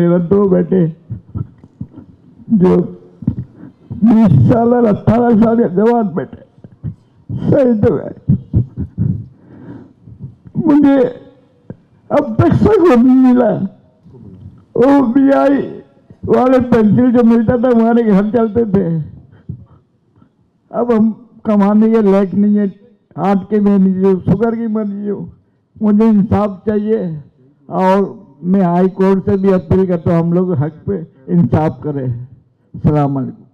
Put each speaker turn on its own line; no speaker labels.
मेरा दो बेटे, जो बीस साल और अट्ठारह साल के जवान बेटे, शहीद हो गए। मुझे अब तक सको नहीं मिला। वो बी आई वाले पेंसिल जो मिलता था हमारे घर चलते थे। अब हम कमाने के लायक नहीं है हार्ट के मरीज़ हूँ शुगर की मरीज़ हूँ मुझे इंसाफ चाहिए और मैं हाई कोर्ट से भी अपील करता हूँ, हम लोग हक पे इंसाफ करें। सलाम अलैकुम।